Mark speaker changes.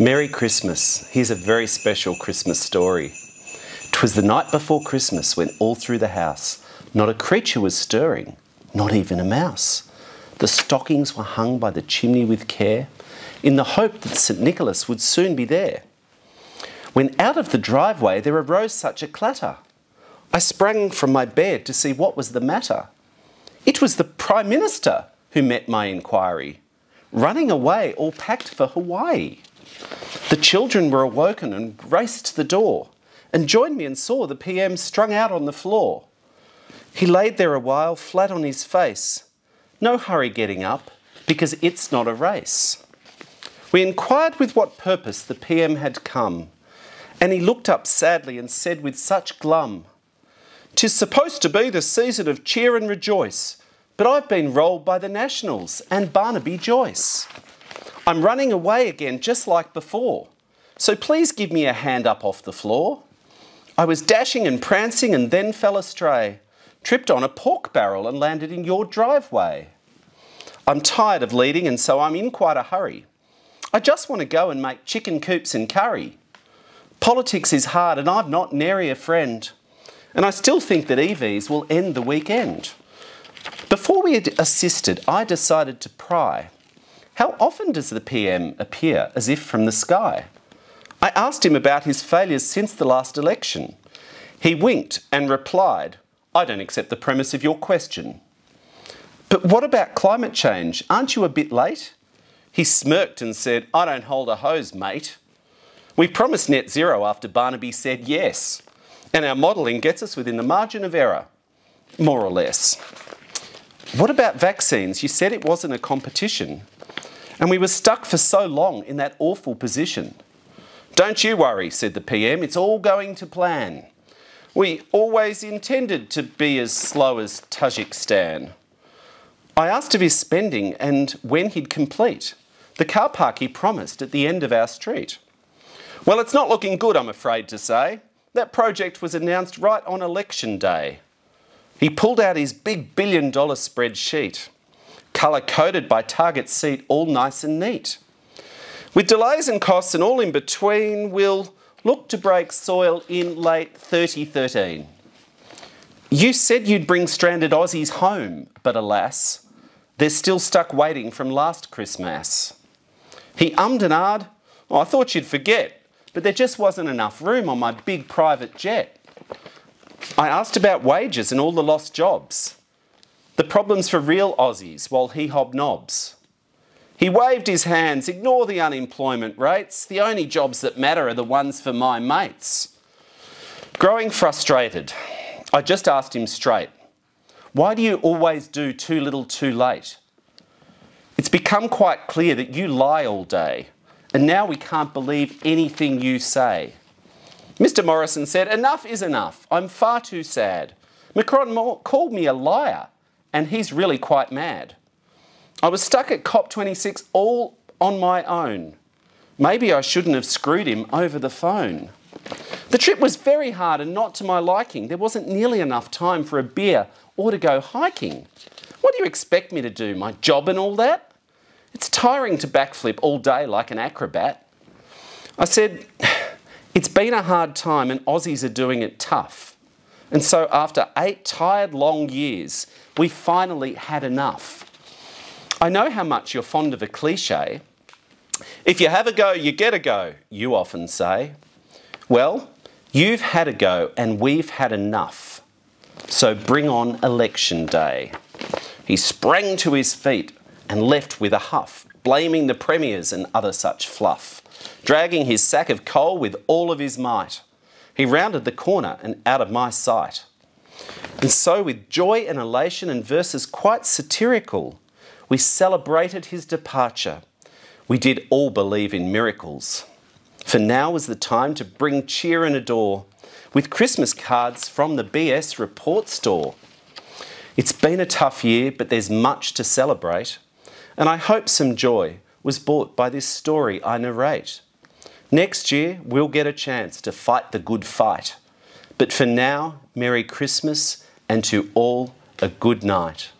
Speaker 1: Merry Christmas. Here's a very special Christmas story. 'Twas the night before Christmas when all through the house not a creature was stirring, not even a mouse. The stockings were hung by the chimney with care, in the hope that St. Nicholas would soon be there. When out of the driveway there arose such a clatter, I sprang from my bed to see what was the matter. It was the Prime Minister who met my inquiry, running away all packed for Hawaii. The children were awoken and raced to the door and joined me and saw the PM strung out on the floor. He laid there a while, flat on his face. No hurry getting up, because it's not a race. We inquired with what purpose the PM had come, and he looked up sadly and said with such glum, "'Tis supposed to be the season of cheer and rejoice, but I've been rolled by the Nationals and Barnaby Joyce. I'm running away again just like before. So please give me a hand up off the floor. I was dashing and prancing and then fell astray, tripped on a pork barrel and landed in your driveway. I'm tired of leading and so I'm in quite a hurry. I just want to go and make chicken coops and curry. Politics is hard and I've not nary a friend. And I still think that EVs will end the weekend. Before we had assisted, I decided to pry. How often does the PM appear as if from the sky? I asked him about his failures since the last election. He winked and replied, I don't accept the premise of your question. But what about climate change? Aren't you a bit late? He smirked and said, I don't hold a hose, mate. We promised net zero after Barnaby said yes, and our modelling gets us within the margin of error, more or less. What about vaccines? You said it wasn't a competition. And we were stuck for so long in that awful position. Don't you worry, said the PM, it's all going to plan. We always intended to be as slow as Tajikistan. I asked of his spending and when he'd complete the car park he promised at the end of our street. Well, it's not looking good, I'm afraid to say. That project was announced right on election day. He pulled out his big billion dollar spreadsheet colour coded by target seat, all nice and neat. With delays and costs and all in between, we'll look to break soil in late 2013. You said you'd bring stranded Aussies home, but alas, they're still stuck waiting from last Christmas. He ummed and ahed, oh, I thought you'd forget, but there just wasn't enough room on my big private jet. I asked about wages and all the lost jobs. The problem's for real Aussies while he hobnobs. He waved his hands, ignore the unemployment rates. The only jobs that matter are the ones for my mates. Growing frustrated, I just asked him straight, why do you always do too little too late? It's become quite clear that you lie all day, and now we can't believe anything you say. Mr Morrison said, enough is enough. I'm far too sad. Macron called me a liar and he's really quite mad. I was stuck at COP26 all on my own. Maybe I shouldn't have screwed him over the phone. The trip was very hard and not to my liking. There wasn't nearly enough time for a beer or to go hiking. What do you expect me to do, my job and all that? It's tiring to backflip all day like an acrobat. I said, it's been a hard time and Aussies are doing it tough. And so after eight tired long years, we finally had enough. I know how much you're fond of a cliche. If you have a go, you get a go, you often say. Well, you've had a go and we've had enough. So bring on election day. He sprang to his feet and left with a huff, blaming the premiers and other such fluff, dragging his sack of coal with all of his might. He rounded the corner and out of my sight. And so, with joy and elation and verses quite satirical, we celebrated his departure. We did all believe in miracles. For now was the time to bring cheer and adore with Christmas cards from the BS Report Store. It's been a tough year, but there's much to celebrate, and I hope some joy was brought by this story I narrate. Next year, we'll get a chance to fight the good fight. But for now, Merry Christmas and to all a good night.